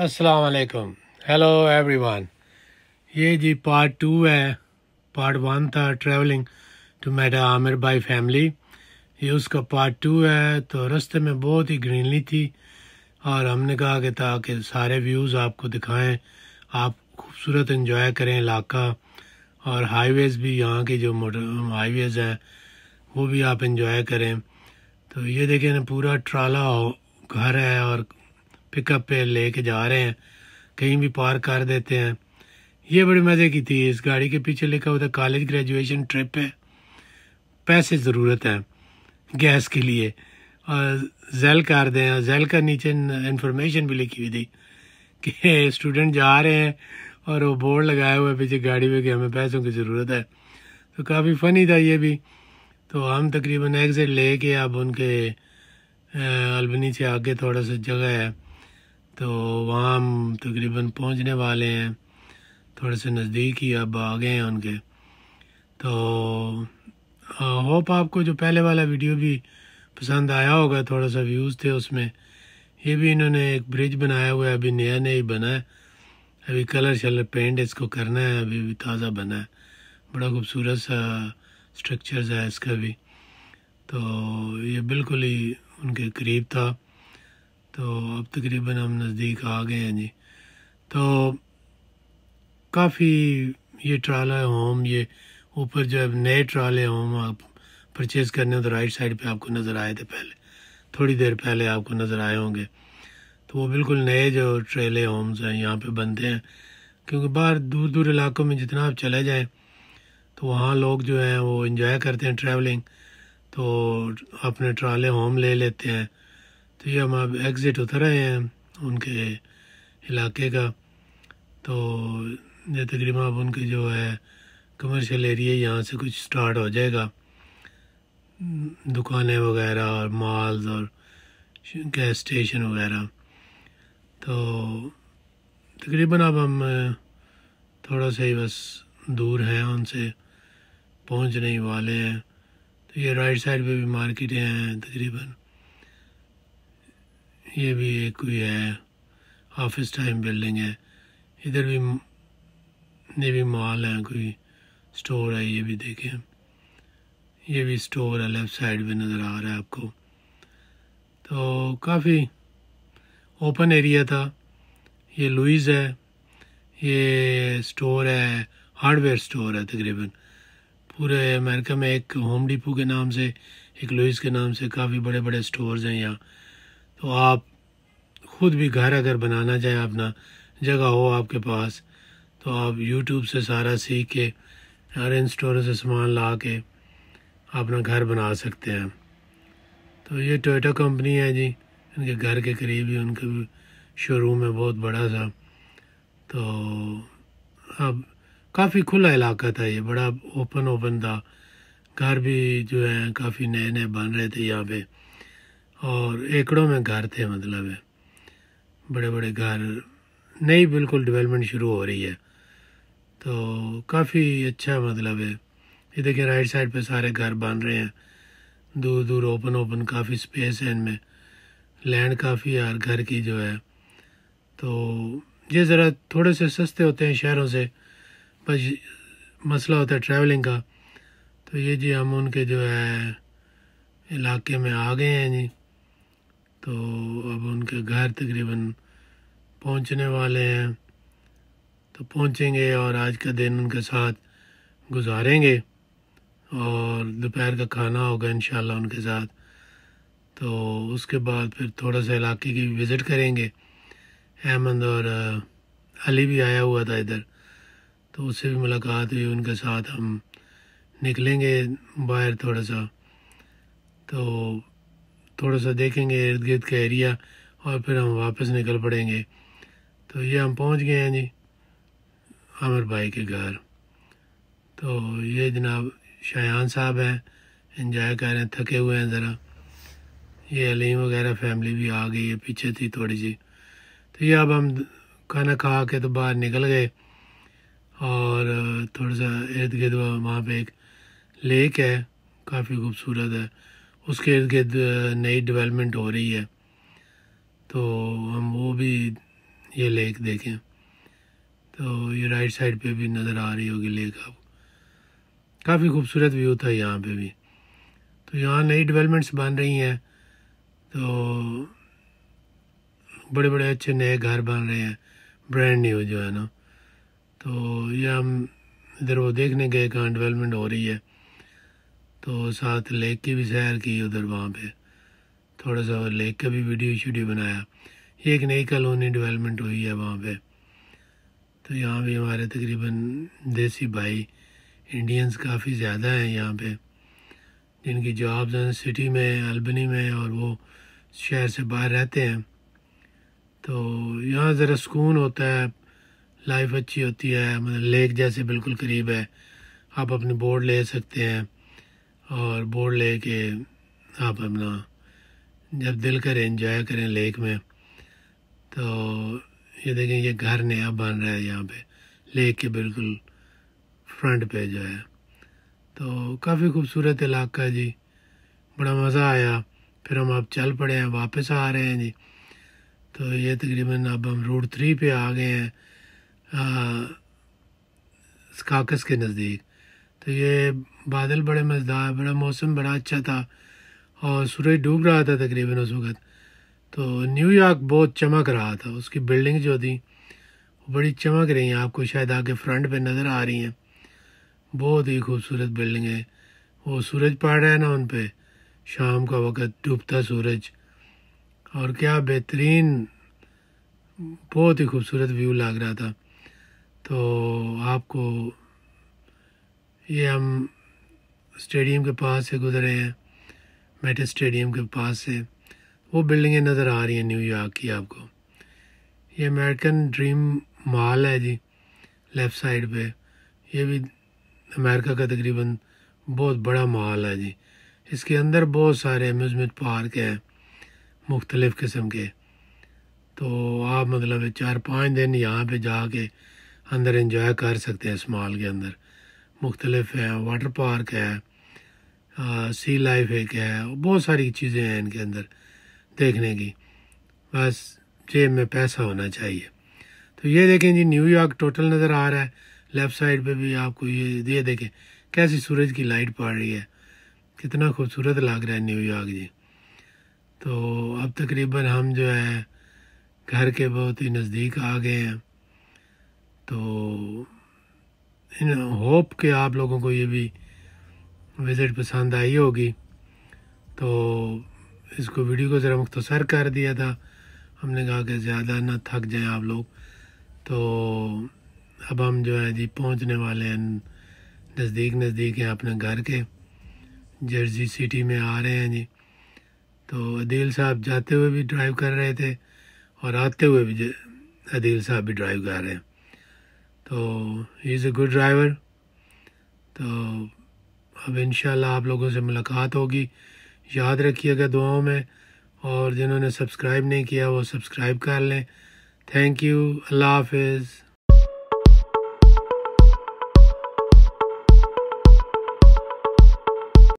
السلام علیکم۔ Hello everyone یہ جی پارٹ ٹو ہے۔ پارٹ ون تھا ٹریولنگ ٹو میڈا عامر بائی فیملی یہ اس کا پارٹ ٹو ہے۔ تو رستے میں بہت ہی گرینلی تھی۔ اور ہم نے کہا کہ تاکہ سارے ویوز آپ کو دکھائیں، آپ خوبصورت انجوائے کریں علاقہ۔ اور ہائی ویز بھی یہاں کی جو موٹر ہائی ویز ہیں، وہ بھی آپ انجوائے کریں۔ تو یہ دیکھیں نا پورا ٹرالا گھر ہے اور پک اپ پہ لے کے جا رہے ہیں کہیں بھی پارک کر دیتے ہیں یہ بڑی مزے کی تھی اس گاڑی کے پیچھے لکھا ہوا تھا کالج گریجویشن ٹرپ ہے پیسے ضرورت ہے گیس کے لیے اور زیل کر دیں زیل کا نیچے انفارمیشن بھی لکھی ہوئی تھی کہ اسٹوڈنٹ جا رہے ہیں اور وہ بورڈ لگائے ہوئے پیچھے گاڑی پہ کہ ہمیں پیسوں کی ضرورت ہے تو کافی فنی تھا یہ بھی تو ہم تقریباً ایگزٹ لے کے اب ان کے البنی سے آگے تھوڑا سا جگہ ہے تو وہاں ہم تقریباً پہنچنے والے ہیں۔ تھوڑے سے نزدیک ہی اب آ گئے ہیں ان کے۔ تو ہوپ آپ کو جو پہلے والا ویڈیو بھی پسند آیا ہوگا، تھوڑا سا ویوز تھے اس میں۔ یہ بھی انہوں نے ایک برج بنایا ہوا ہے، ابھی نیا نیا ہی بنا ہے۔ ابھی کلر شلر پینٹ اس کو کرنا ہے، ابھی بھی تازہ بنا ہے۔ بڑا خوبصورت سا اسٹرکچرز ہے اس کا بھی۔ تو یہ بالکل ہی ان کے قریب تھا۔ تو اب تقریباً ہم نزدیک آ گئے ہیں جی۔ تو کافی یہ ٹرالا ہوم یہ اوپر جو ہے نئے ٹرالے ہوم آپ پرچیز کرنے تو رائٹ سائڈ پہ آپ کو نظر آئے تھے پہلے۔ تھوڑی دیر پہلے آپ کو نظر آئے ہوں گے۔ تو وہ بالکل نئے جو ٹریلے ہومز ہیں یہاں پہ بنتے ہیں۔ کیونکہ باہر دور دور علاقوں میں جتنا آپ چلے جائیں، تو وہاں لوگ جو ہیں وہ انجوائے کرتے ہیں ٹریولنگ تو اپنے ٹرالے ہوم لے لیتے ہیں۔ تو یہ ہم اب ایگزٹ اتر رہے ہیں ان کے علاقے کا۔ تو یہ تقریباً اب ان کی جو ہے کمرشل ایریا یہاں سے کچھ سٹارٹ ہو جائے گا۔ دکانیں وغیرہ اور مالز اور گیس اسٹیشن وغیرہ۔ تو تقریباً اب ہم تھوڑا سا ہی بس دور ہیں، ان سے پہنچنے ہی والے ہیں۔ تو یہ رائٹ سائڈ پہ بھی مارکیٹیں ہیں تقریباً۔ یہ بھی ایک کوئی ہے آفس ٹائم بلڈنگ ہے۔ ادھر بھی یہ بھی مال ہے کوئی سٹور ہے، یہ بھی دیکھیں۔ یہ بھی سٹور ہے لیفٹ سائڈ پہ نظر آ رہا ہے آپ کو۔ تو کافی اوپن ایریا تھا۔ یہ لوئز ہے، یہ سٹور ہے ہارڈ ویئر سٹور ہے تقریباً۔ پورے امریکہ میں ایک ہوم ڈیپو کے نام سے، ایک لوئز کے نام سے کافی بڑے بڑے سٹورز ہیں یہاں۔ تو آپ خود بھی گھر اگر بنانا چاہیں اپنا جگہ ہو آپ کے پاس، تو آپ یوٹیوب سے سارا سیکھ کے ہر ان اسٹوروں سے سامان لا کے اپنا گھر بنا سکتے ہیں۔ تو یہ ٹوئٹا کمپنی ہے جی ان کے گھر کے قریب ہی، ان کا بھی شو روم ہے بہت بڑا سا۔ تو اب کافی کھلا علاقہ تھا یہ، بڑا اوپن اوپن تھا۔ گھر بھی جو ہے کافی نئے نئے بن رہے تھے یہاں پہ۔ اور ایکڑوں میں گھر تھے مطلب ہے بڑے بڑے گھر۔ نئی بالکل ڈیولپمنٹ شروع ہو رہی ہے۔ تو کافی اچھا مطلب ہے۔ یہ دیکھیں رائٹ سائڈ پہ سارے گھر بن رہے ہیں۔ دور دور اوپن اوپن کافی سپیس ہے ان میں۔ لینڈ کافی ہے ہر گھر کی جو ہے۔ تو یہ ذرا تھوڑے سے سستے ہوتے ہیں شہروں سے۔ بس مسئلہ ہوتا ہے ٹریولنگ کا۔ تو یہ جی ہم ان کے جو ہے علاقے میں آ گئے ہیں جی۔ تو اب ان کے گھر تقریباً پہنچنے والے ہیں۔ تو پہنچیں گے اور آج کا دن ان کے ساتھ گزاریں گے اور دوپہر کا کھانا ہوگا انشاءاللہ ان کے ساتھ۔ تو اس کے بعد پھر تھوڑا سا علاقے کی وزٹ کریں گے۔ احمد اور علی بھی آیا ہوا تھا ادھر۔ تو اس سے بھی ملاقات ہوئی، ان کے ساتھ ہم نکلیں گے باہر تھوڑا سا۔ تو تھوڑا سا دیکھیں گے ارد گرد کا ایریا اور پھر ہم واپس نکل پڑیں گے۔ تو یہ ہم پہنچ گئے ہیں جی عامر بھائی کے گھر۔ تو یہ جناب شایان صاحب ہیں، انجوائے کر رہے ہیں، تھکے ہوئے ہیں ذرا۔ یہ علیم وغیرہ فیملی بھی آ گئی ہے، پیچھے تھی تھوڑی سی تو یہ اب ہم کھانا کھا کے تو باہر نکل گئے اور تھوڑا سا ارد گرد وہاں پہ ایک لیک ہے، کافی خوبصورت ہے۔ اس کے ارد گرد نئی ڈیولپمنٹ ہو رہی ہے۔ تو ہم وہ بھی یہ لیک دیکھیں۔ تو یہ رائٹ سائڈ پہ بھی نظر آ رہی ہوگی لیک آپ۔ کافی خوبصورت ویو تھا یہاں پہ بھی۔ تو یہاں نئی ڈیولپمنٹس بن رہی ہیں۔ تو بڑے بڑے اچھے نئے گھر بن رہے ہیں۔ برانڈ نیو جو ہے نا۔ تو یہ ہم ادھر وہ دیکھنے گئے کہاں ڈیولپمنٹ ہو رہی ہے۔ تو ساتھ لیک کی بھی سیر کی ادھر وہاں پہ۔ تھوڑا سا لیک کا بھی ویڈیو شیڈیو بنایا۔ یہ ایک نئی کالونی ڈیولپمنٹ ہوئی ہے وہاں پہ۔ تو یہاں بھی ہمارے تقریباً دیسی بھائی انڈینس کافی زیادہ ہیں یہاں پہ۔ جن کی جابز ہیں سٹی میں، البنی میں اور وہ شہر سے باہر رہتے ہیں۔ تو یہاں ذرا سکون ہوتا ہے، لائف اچھی ہوتی ہے مطلب لیک جیسے بالکل قریب ہے۔ آپ اپنی بورڈ لے سکتے ہیں۔ اور بورڈ لے کے آپ اپنا جب دل کریں، انجوائے کریں لیک میں، تو یہ دیکھیں یہ گھر نیا بن رہا ہے یہاں پہ۔ لیک کے بالکل فرنٹ پہ جو ہے۔ تو کافی خوبصورت علاقہ ہے جی۔ بڑا مزہ آیا۔ پھر ہم اب چل پڑے ہیں، واپس آ رہے ہیں جی۔ تو یہ تقریباً اب ہم روڈ تھری پہ آ گئے ہیں کاکس کے نزدیک۔ تو یہ بادل بڑے مزدار، بڑا موسم، بڑا اچھا تھا اور سورج ڈوب رہا تھا تقریباً اس وقت۔ تو نیو یارک بہت چمک رہا تھا۔ اس کی بلڈنگ جو تھی وہ بڑی چمک رہی ہیں۔ آپ کو شاید آگے فرنٹ پہ نظر آ رہی ہیں۔ بہت ہی خوبصورت بلڈنگ ہے۔ وہ سورج پڑ رہا ہے نا ان پہ۔ شام کا وقت ڈوبتا سورج۔ اور کیا بہترین، بہت ہی خوبصورت ویو لگ رہا تھا۔ تو آپ کو یہ ہم اسٹیڈیم کے پاس سے گزرے ہیں میٹر اسٹیڈیم کے پاس سے۔ وہ بلڈنگیں نظر آ رہی ہیں نیو یارک کی آپ کو۔ یہ امیریکن ڈریم مال ہے جی لیفٹ سائڈ پہ۔ یہ بھی امریکہ کا تقریباً بہت بڑا مال ہے جی۔ اس کے اندر بہت سارے میوزمنٹ پارک ہیں، مختلف قسم کے۔ تو آپ مطلب چار پانچ دن یہاں پہ جا کے اندر انجوائے کر سکتے ہیں اس مال کے اندر۔ مختلف ہیں، واٹر پارک ہے سی لائف ایک ہے، بہت ساری چیزیں ہیں ان کے اندر دیکھنے کی۔ بس جیب میں پیسہ ہونا چاہیے۔ تو یہ دیکھیں جی نیو یارک ٹوٹل نظر آ رہا ہے۔ لیفٹ سائڈ پہ بھی آپ کو یہ یہ دیکھیں کیسی سورج کی لائٹ پڑ رہی ہے۔ کتنا خوبصورت لگ رہا ہے نیو یارک جی۔ تو اب تقریباً ہم جو ہے گھر کے بہت ہی نزدیک آ گئے ہیں۔ تو ہوپ کہ آپ لوگوں کو یہ بھی وزٹ پسند آئی ہوگی۔ تو اس کو ویڈیو کو ذرا مختصر کر دیا تھا۔ ہم نے کہا کہ زیادہ نہ تھک جائیں آپ لوگ۔ تو اب ہم جو ہے جی پہنچنے والے ہیں نزدیک نزدیک ہیں اپنے گھر کے۔ جرسی سٹی میں آ رہے ہیں جی۔ تو عدیل صاحب جاتے ہوئے بھی ڈرائیو کر رہے تھے اور آتے ہوئے بھی عدیل صاحب بھی ڈرائیو کر رہے ہیں۔ تو ہی از اے گڈ ڈرائیور تو اب انشاءاللہ آپ لوگوں سے ملاقات ہوگی. یاد رکھیے گا دعاؤں میں اور جنہوں نے سبسکرائب نہیں کیا وہ سبسکرائب کر لیں. تھینک یو اللہ حافظ.